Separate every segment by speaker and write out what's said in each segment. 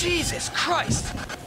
Speaker 1: Jesus Christ!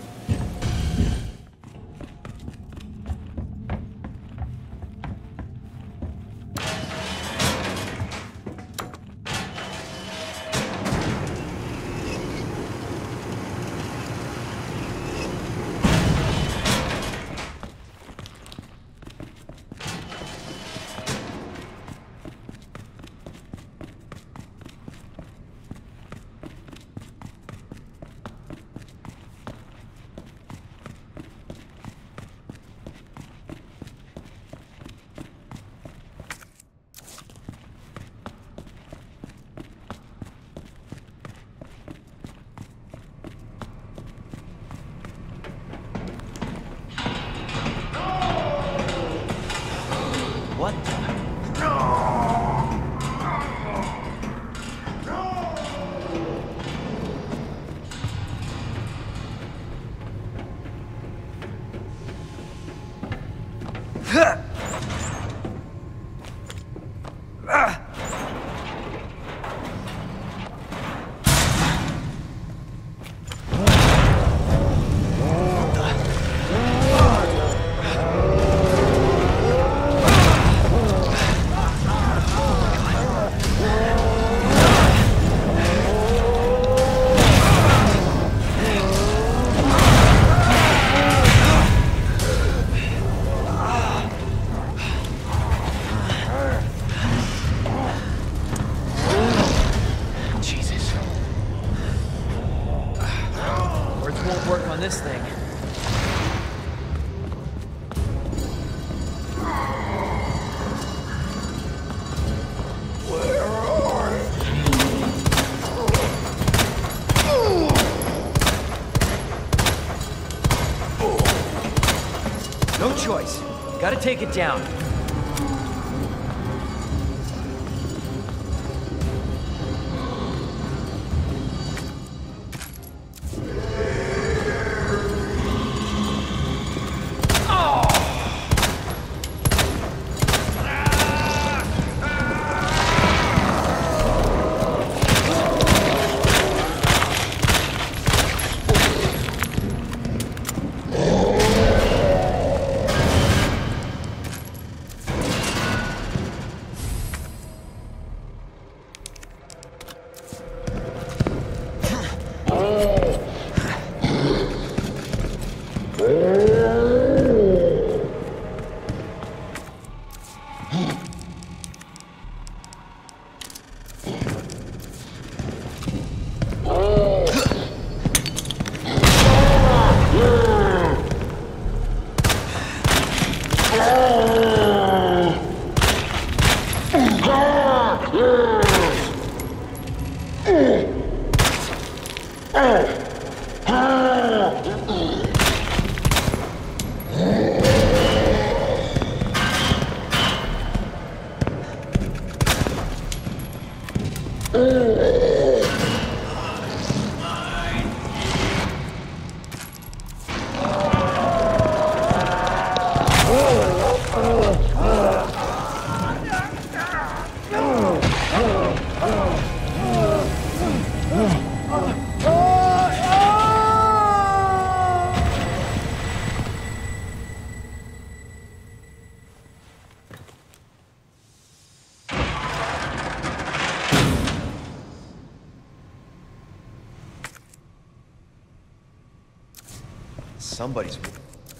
Speaker 1: Take it down.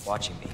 Speaker 1: Watching me.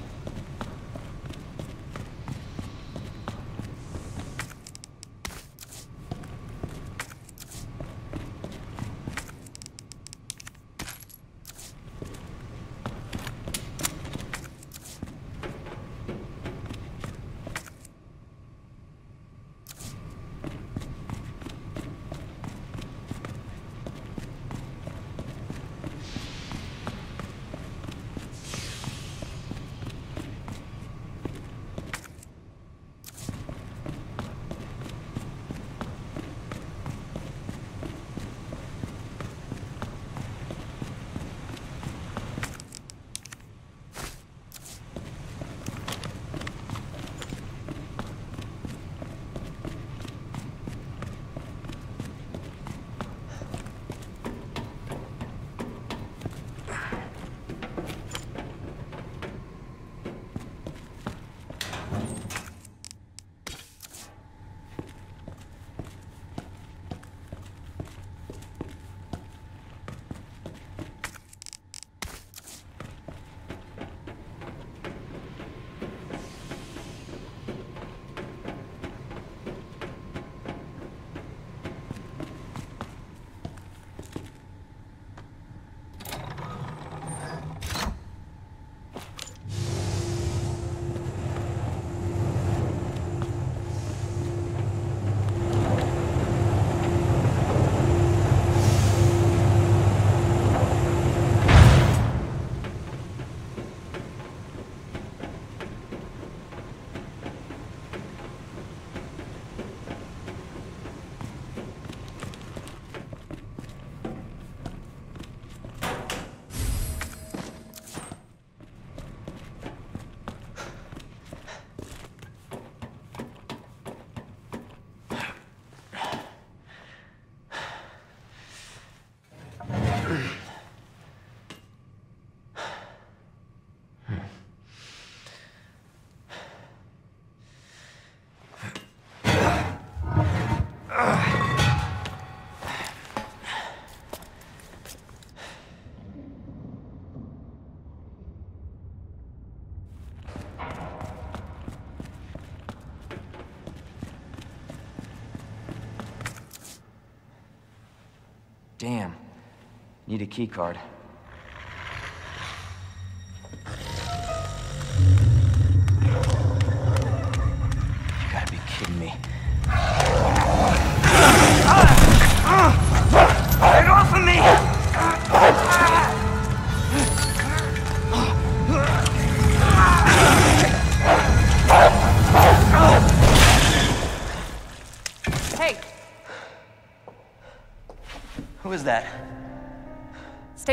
Speaker 1: Need a key card.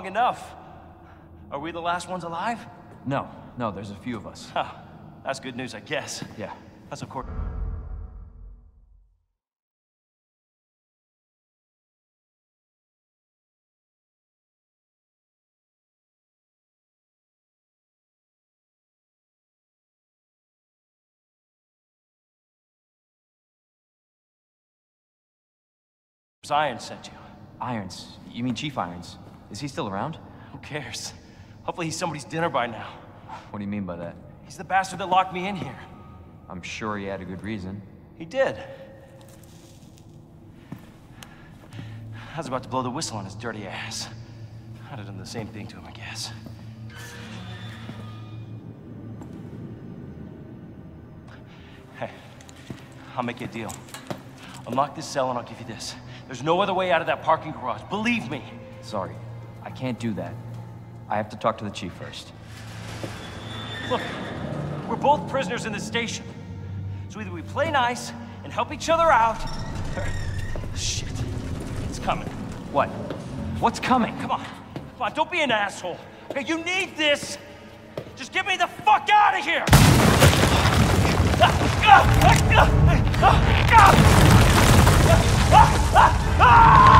Speaker 1: Long
Speaker 2: enough. Are we the last ones alive?
Speaker 1: No, no, there's a few of us.
Speaker 2: Huh. That's good news, I guess.
Speaker 1: Yeah.
Speaker 2: That's of course. Irons sent you.
Speaker 1: Irons. You mean Chief Irons? Is he still around?
Speaker 2: Who cares? Hopefully he's somebody's dinner by now.
Speaker 1: What do you mean by that?
Speaker 2: He's the bastard that locked me in here.
Speaker 1: I'm sure he had a good reason.
Speaker 2: He did. I was about to blow the whistle on his dirty ass. I'd have done the same thing to him, I guess. Hey, I'll make you a deal. Unlock this cell and I'll give you this. There's no other way out of that parking garage. Believe me.
Speaker 1: Sorry, I can't do that. I have to talk to the Chief first.
Speaker 2: Look, we're both prisoners in this station. So either we play nice and help each other out, or... Shit. It's coming.
Speaker 1: What? What's coming?
Speaker 2: Come on. Come on, don't be an asshole. Okay, you need this. Just get me the fuck out of here!
Speaker 1: Oh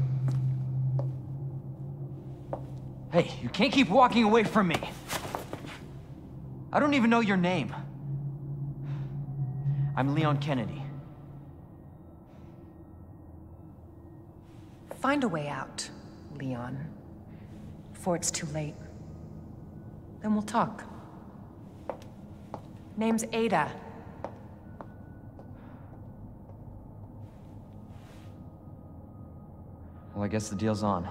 Speaker 1: Hey, you can't keep walking away from me. I don't even know your name. I'm Leon Kennedy.
Speaker 3: Find a way out, Leon. Before it's too late. Then we'll talk. Name's Ada.
Speaker 1: Well, I guess the deal's on.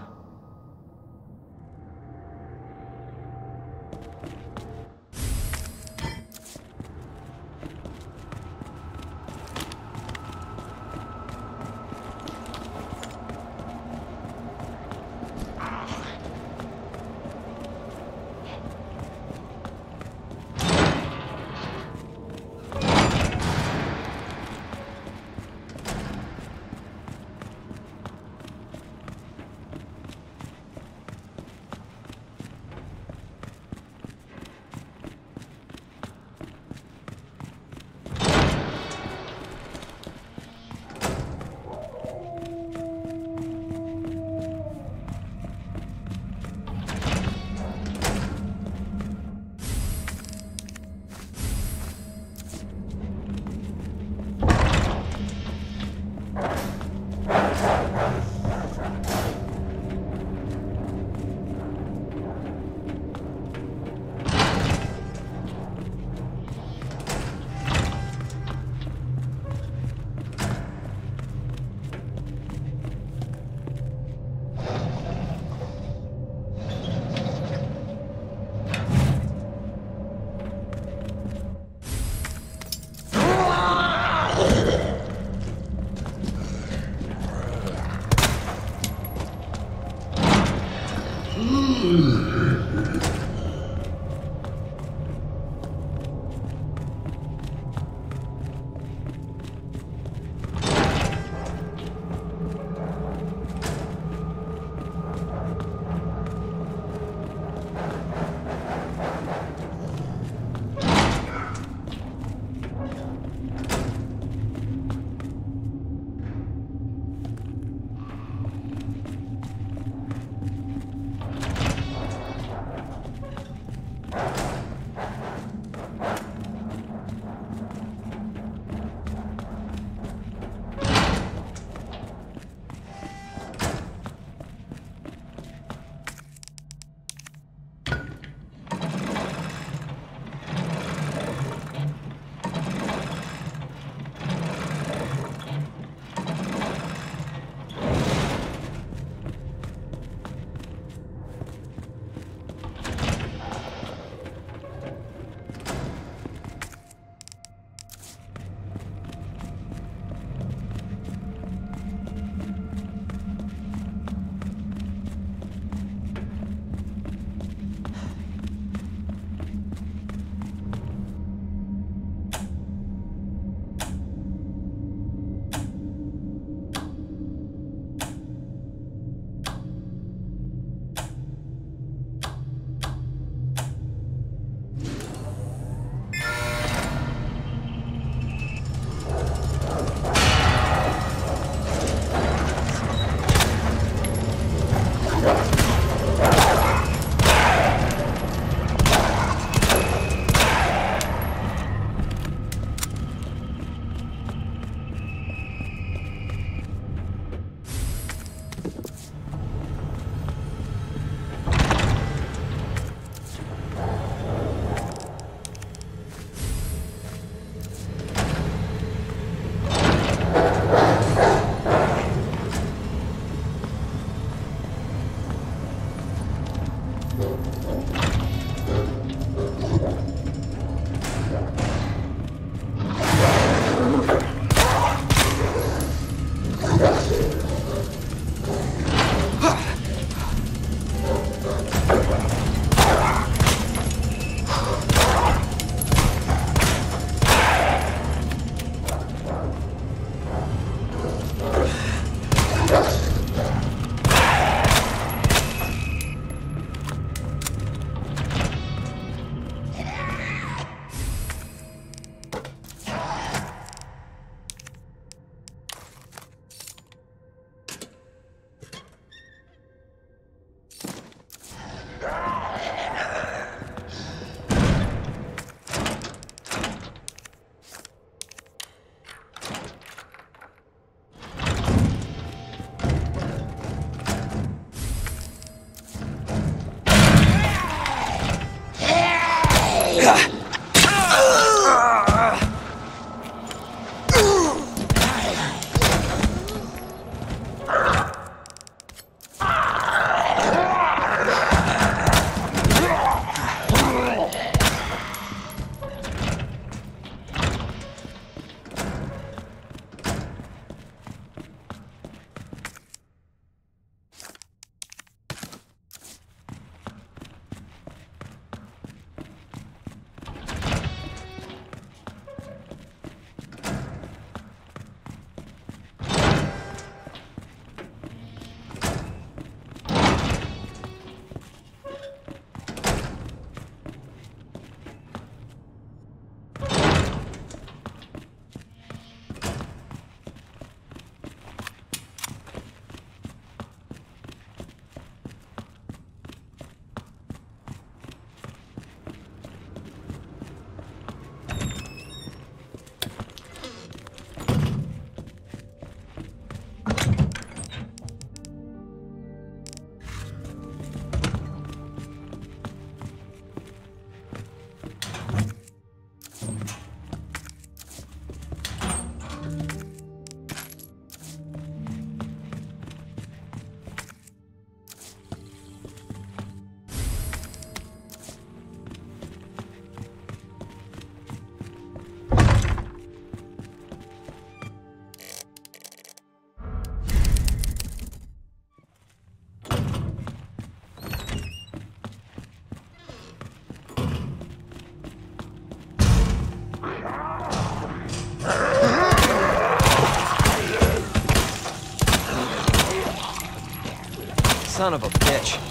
Speaker 1: Son of a bitch.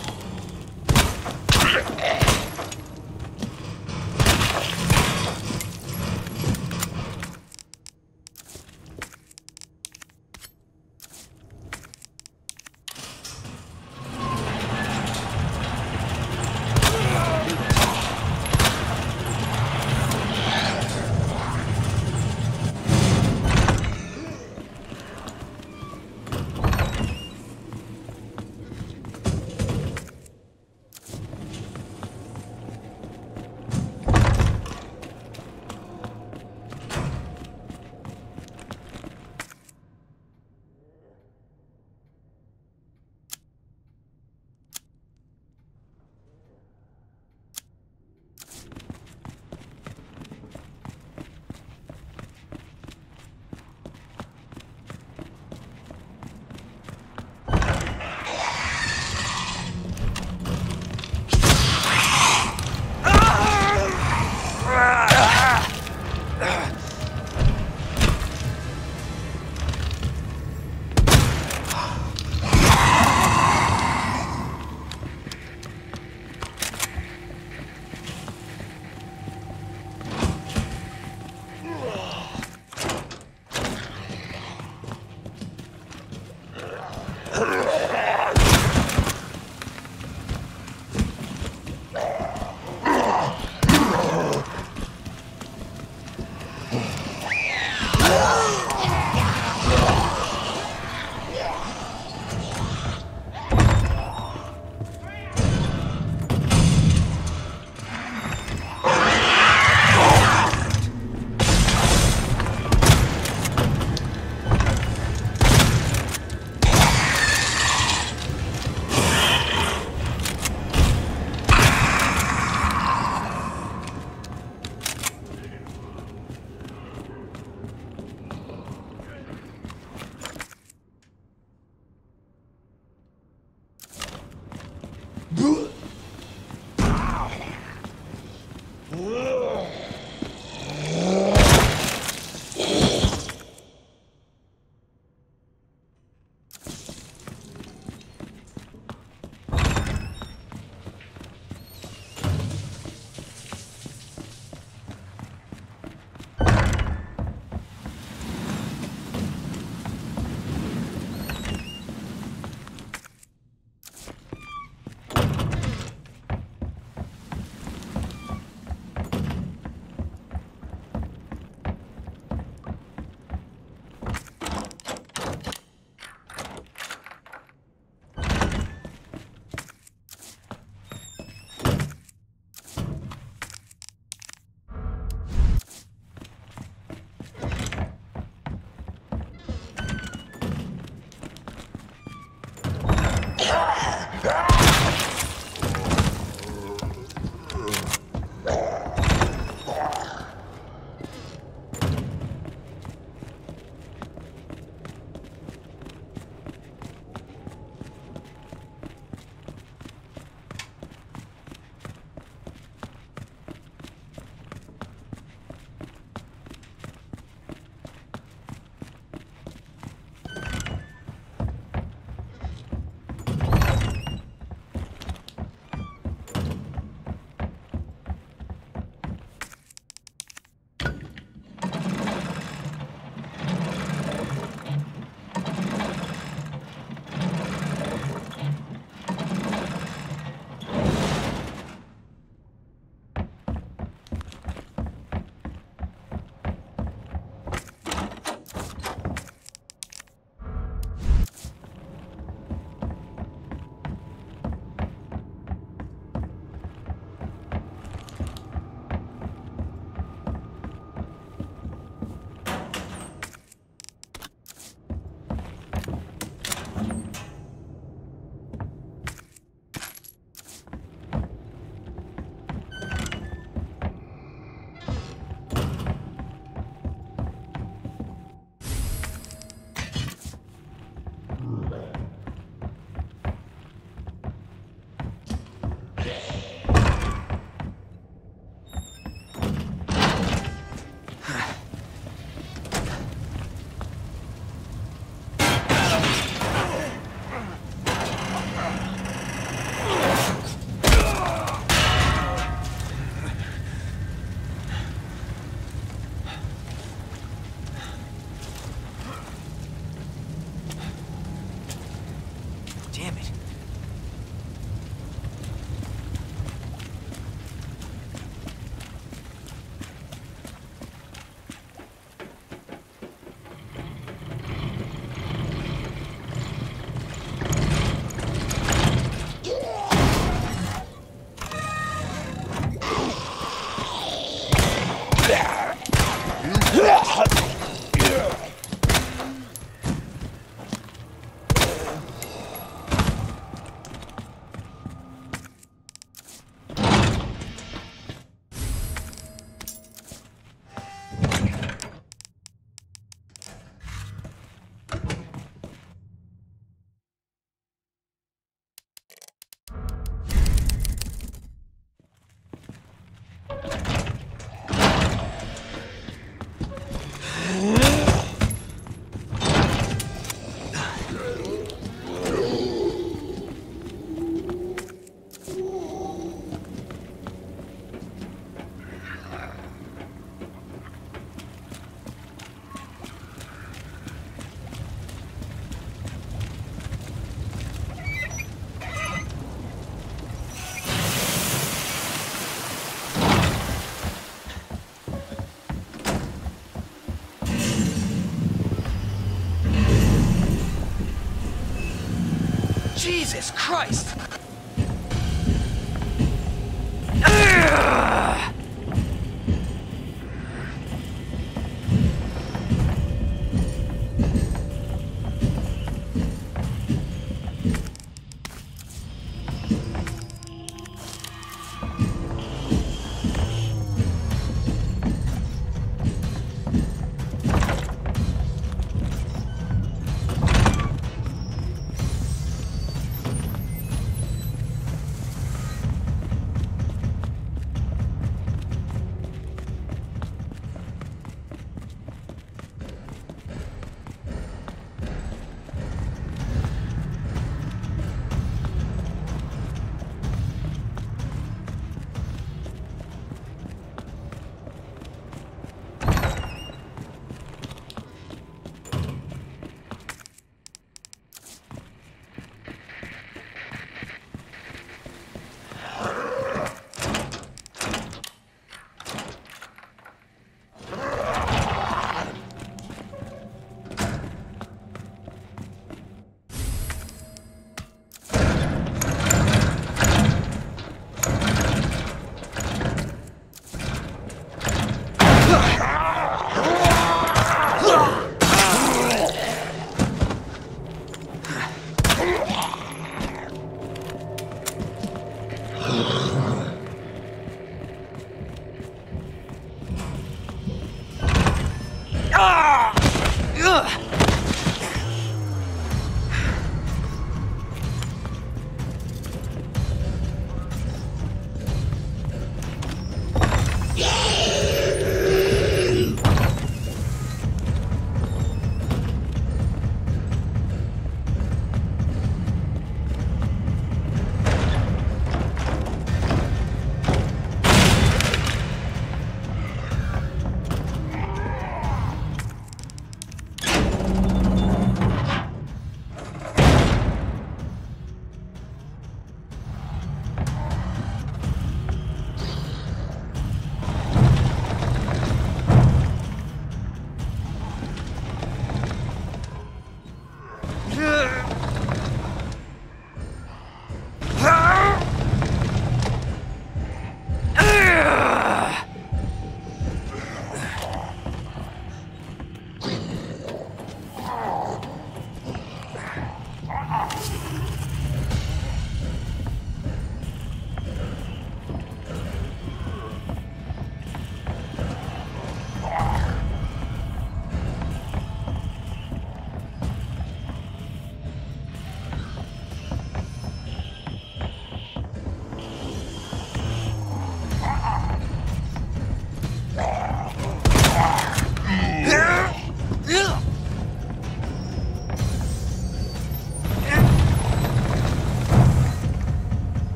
Speaker 1: Jesus Christ!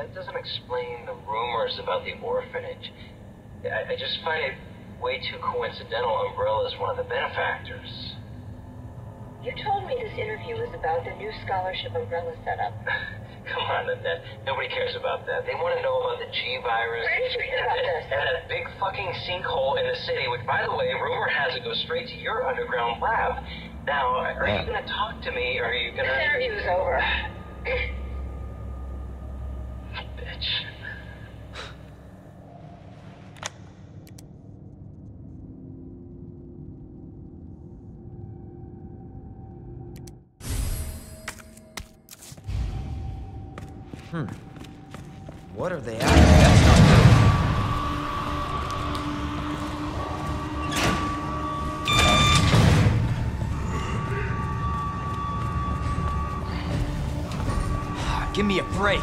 Speaker 4: That doesn't explain the rumors about the orphanage. I, I just find it way too coincidental Umbrella is one of the benefactors.
Speaker 5: You told me this interview was about the new scholarship Umbrella set up.
Speaker 4: Come on, Annette. Nobody cares about that. They want to know about the G virus.
Speaker 5: Where did you hear about
Speaker 4: and-
Speaker 5: this?
Speaker 4: And that big fucking sinkhole in the city, which, by the way, rumor has it goes straight to your underground lab. Now, are
Speaker 6: Yeah.
Speaker 4: you going to talk to me, or are you going
Speaker 5: This
Speaker 4: to...
Speaker 5: interview is over.
Speaker 6: What are they after? That's not
Speaker 1: Ah, Give me a break.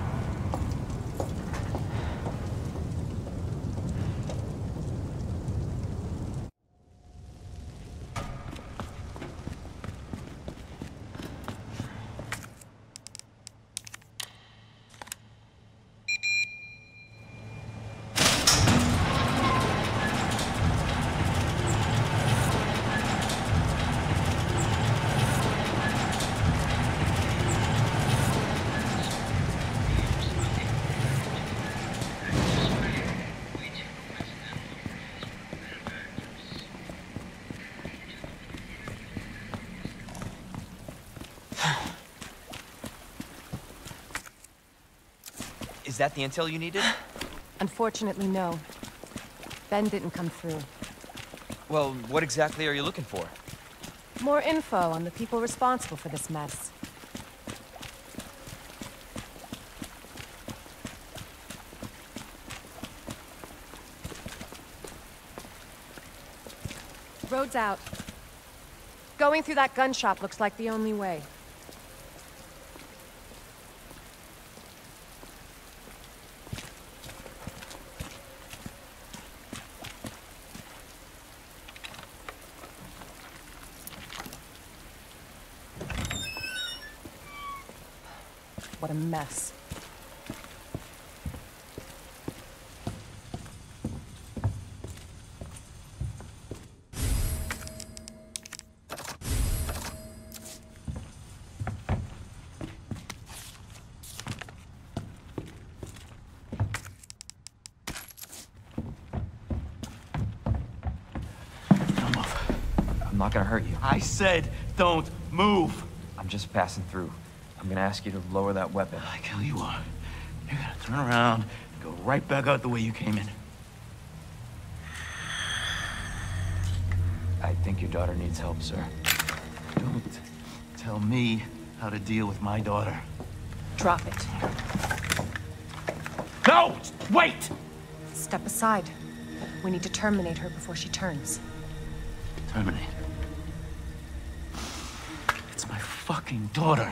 Speaker 6: That the intel you needed?
Speaker 3: Unfortunately, no. Ben didn't come through.
Speaker 6: Well, what exactly are you looking for?
Speaker 3: More info on the people responsible for this mess. Road's out. Going through that gun shop looks like the only way. A mess.
Speaker 1: I'm not gonna hurt you.
Speaker 2: I said don't move.
Speaker 1: I'm just passing through. I'm gonna ask you to lower that weapon.
Speaker 2: Like hell you are. You're gonna turn around and go right back out the way you came in.
Speaker 1: I think your daughter needs help, sir.
Speaker 2: Don't tell me how to deal with my daughter.
Speaker 3: Drop it.
Speaker 2: No! Wait!
Speaker 3: Step aside. We need to terminate her before she turns.
Speaker 2: Terminate. It's my fucking daughter.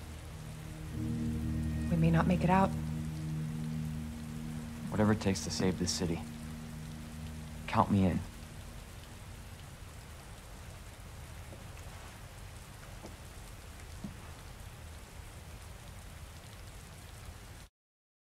Speaker 3: May not make it out.
Speaker 1: Whatever it takes to save this city. Count me in.